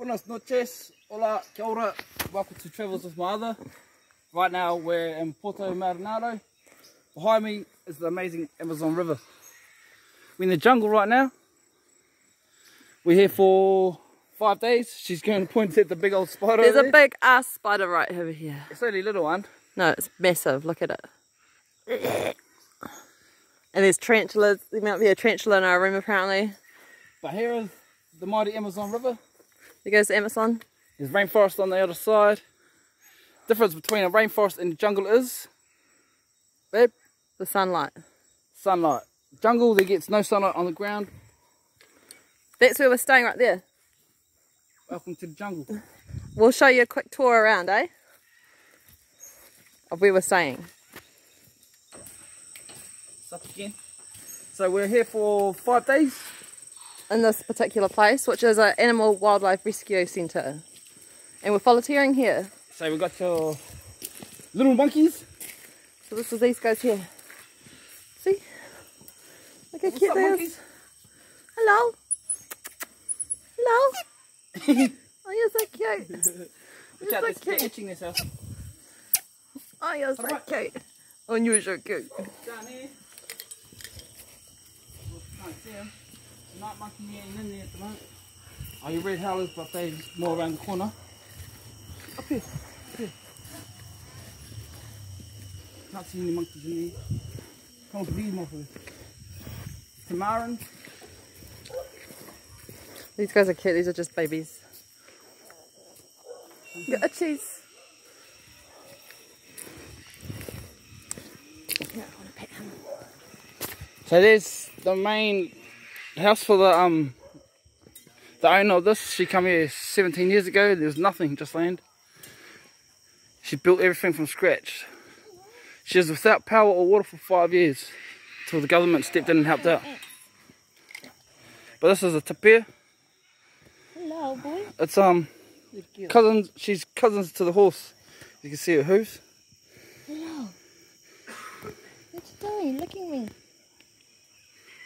Buenas noches, hola, kia ora, welcome to Travels with my other. Right now we're in Puerto Maldonado. Behind me is the amazing Amazon River. We're in the jungle right now. We're here for five days. She's going to point at the big old spider There's a there. big ass spider right over here. It's only a little one. No, it's massive. Look at it. And there's tarantulas. There might be a tarantula in our room apparently. But here is the mighty Amazon River. There goes the Amazon. There's rainforest on the other side. Difference between a rainforest and a jungle is, babe, The sunlight. sunlight. Jungle, there gets no sunlight on the ground. That's where we're staying right there. Welcome to the jungle. We'll show you a quick tour around, eh? Of where we're staying. It's up again. So we're here for five days. In this particular place, which is an animal wildlife rescue centre. And we're volunteering here. So we've got your little monkeys. So this is these guys here. See? Look how cute they monkeys? Hello. Hello. oh, you're so cute. Watch You're out, so they're, cute. itching themselves. Oh, you're so Alright. cute. Oh, you're so cute. Down here. Can't see 'em. The night monkey ain't in there at the moment. Are you red howlers, but they're more around the corner. Up here. Up here. Can't see any monkeys in there. Can't believe them off of Tamarin. These guys are cute. These are just babies. Got a cheese. Yeah, I want to pet him. So there's the main house for the um the owner of this. She come here 17 years ago. There was nothing, just land. She built everything from scratch. She was without power or water for five years until the government stepped in and helped out. But this is a tapir. Hello, boy. It's um cousins. She's cousins to the horse. You can see her hooves. Hello. What you doing? Look at me.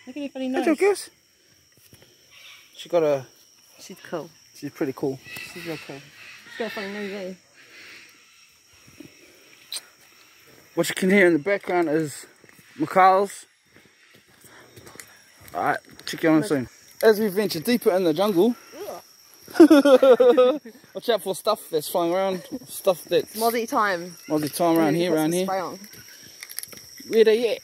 Look at your funny Joe, girls. She got a. She's cool. She's pretty cool. She's real cool. She's got a funny eh? What you can hear in the background is macaws. Alright, check you on soon. As we venture deeper in the jungle, watch out for stuff that's flying around, stuff that's Mozzie time. multi time around here, around here. Where they at?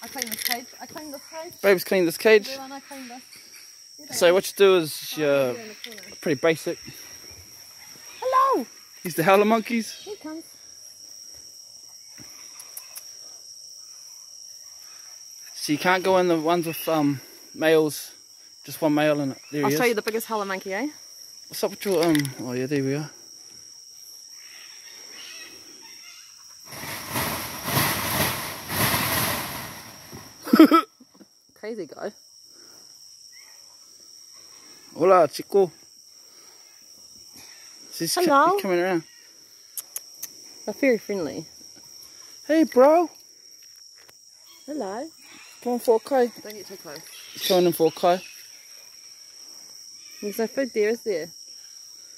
I cleaned this cage. I cleaned this cage. Babe's cleaned this cage. So what you do is you're Here in the corner. pretty basic. Hello. He's the howler monkeys. Here he comes. So you can't go in the ones with um males, just one male in it. There I'll he show is. you the biggest howler monkey, eh? What's up with your um? Oh yeah, there we are. Crazy guy. Hola, chico. She's co- Hello. coming around. They're very friendly. Hey, bro. Hello. Come on for a kai. Don't get too close. Showing him for a kai. There's no food there, is there?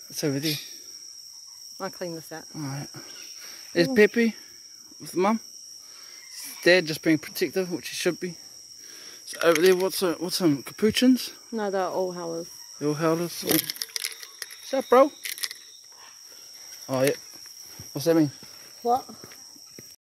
It's over there. I'll clean this out. Alright. Mm. There's Pepe with mum. Dad just being protective, which he should be. So over there, what's a, what's some capuchins? No, they're all howlers. They're all. What's up, bro? Oh, yeah. What's that mean? What?